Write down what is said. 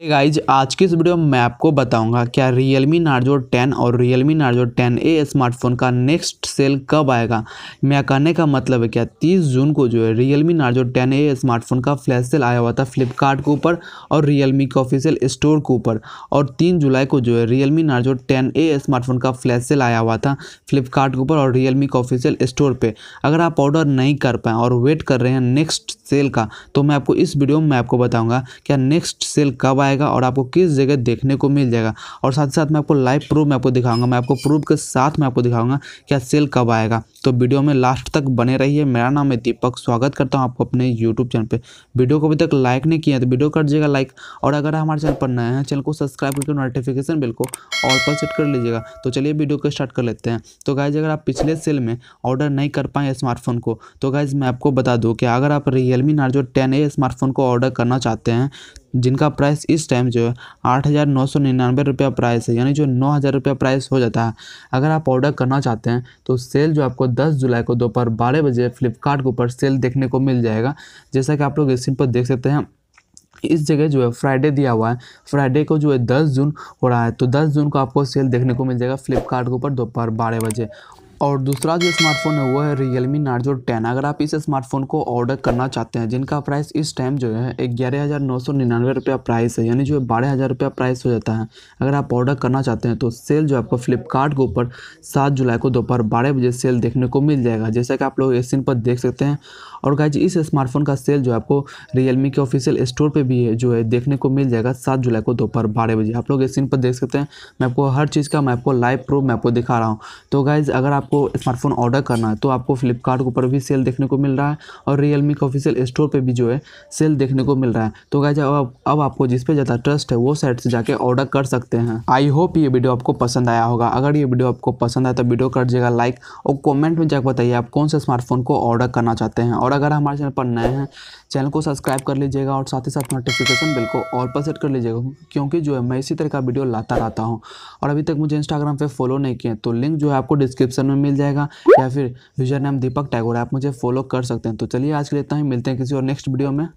Guys आज की इस वीडियो में मैं आपको बताऊँगा क्या Realme Narzo 10 और Realme Narzo 10A स्मार्टफ़ोन का नेक्स्ट सेल कब आएगा। मैं कहने का मतलब है क्या 30 जून को जो है Realme Narzo 10A स्मार्टफ़ोन का फ्लैश सेल आया हुआ था फ्लिपकार्ट के ऊपर और Realme के ऑफिशियल स्टोर के ऊपर। और 3 जुलाई को जो है Realme Narzo 10A स्मार्टफ़ोन का फ्लैश सेल आया हुआ था फ्लिपकार्ट के ऊपर और Realme के ऑफिशियल स्टोर पर अगर आप ऑर्डर नहीं कर पाएँ और वेट कर रहे हैं नेक्स्ट सेल का तो मैं आपको इस वीडियो में मैं आपको बताऊँगा क्या नेक्स्ट सेल कब आएगा और आपको किस जगह देखने को मिल जाएगा। और साथ ही साथ मैं आपको लाइव प्रूफ में आपको दिखाऊँगा। मैं आपको प्रूफ के साथ में आपको दिखाऊँगा क्या सेल कब आएगा। तो वीडियो में लास्ट तक बने रहिए। मेरा नाम है दीपक। स्वागत करता हूँ आपको अपने यूट्यूब चैनल पर वीडियो को अभी तक लाइक नहीं किया तो वीडियो कर दीजिएगा लाइक और अगर हमारे चैनल पर नए हैं चैनल को सब्सक्राइब करके नोटिफिकेशन बिल को ऑल पर सेट कर लीजिएगा। तो चलिए वीडियो को स्टार्ट कर लेते हैं। तो गाइज़ अगर आप पिछले सेल में ऑर्डर नहीं कर पाए स्मार्टफ़ोन को तो गाइज़ मैं आपको बता दूँ कि अगर आप Realme Narzo ten A smartphone को ऑर्डर करना चाहते हैं जिनका प्राइस इस टाइम जो है, आठ हज़ार नौ सौ निन्यानवे रुपया प्राइस है, यानी जो नौ हज़ार रुपया प्राइस हो जाता है। अगर आप ऑर्डर करना चाहते हैं तो सेल जो आपको दस जुलाई को दोपहर बारह बजे फ्लिपकार्ट के ऊपर सेल देखने को मिल जाएगा। जैसा कि आप लोग स्क्रीन पर देख सकते हैं, इस जगह जो है फ्राइडे दिया हुआ है। फ्राइडे को जो है, दस जून हो रहा है तो दस जून को आपको सेल देखने को मिल जाएगा फ्लिपकार्ट के ऊपर दोपहर बारह बजे। और दूसरा जो स्मार्टफ़ोन है, वो है रियलमी नार्जो टेन अगर आप इस स्मार्टफ़ोन को ऑर्डर करना चाहते हैं, जिनका प्राइस इस टाइम जो है ग्यारह हज़ार नौ सौ निन्यानवे रुपया प्राइस है, यानी जो है बारह हज़ार रुपया प्राइस हो जाता है, अगर आप ऑर्डर करना चाहते हैं तो सेल जो आपको फ्लिपकार्ट के ऊपर सात जुलाई को दोपहर बारह बजे सेल देखने को मिल जाएगा। जैसा कि आप लोग सीन पर देख सकते हैं। और गाइज़ इस स्मार्टफ़ोन का सेल जो आपको रियलमी के ऑफिशियल स्टोर पर भी है, जो है देखने को मिल जाएगा सात जुलाई को दोपहर बारह बजे। आप लोग सीन पर देख सकते हैं। मैं आपको हर चीज़ का, मैं आपको लाइव प्रूफ मैं आपको दिखा रहा हूँ। तो गाइज़ अगर आपको स्मार्टफ़ोन ऑर्डर करना है तो आपको फ्लिपकार्ट के ऊपर भी सेल देखने को मिल रहा है और रियलमी के ऑफिशियल स्टोर पर भी जो है सेल देखने को मिल रहा है। तो गाइज़ अब अब आपको जिस पर ज़्यादा ट्रस्ट है, वो साइट से जाके ऑर्डर कर सकते हैं। आई होप ये वीडियो आपको पसंद आया होगा। अगर ये वीडियो आपको पसंद आया तो वीडियो कर दीजिएगा लाइक और कॉमेंट में जाकर बताइए आप कौन सा स्मार्टफ़ोन को ऑर्डर करना चाहते हैं। और अगर हमारे चैनल पर नए हैं, चैनल को सब्सक्राइब कर लीजिएगा और साथ ही साथ नोटिफिकेशन बिल को और पर सेट कर लीजिएगा, क्योंकि जो है मैं इसी तरह का वीडियो लाता रहता हूँ। और अभी तक मुझे इंस्टाग्राम पे फॉलो नहीं किए तो लिंक जो है आपको डिस्क्रिप्शन में मिल जाएगा या फिर यूज़र नेम दीपक टैगोर। आप मुझे फॉलो कर सकते हैं। तो चलिए आज के लिए इतना ही। मिलते हैं किसी और नेक्स्ट वीडियो में।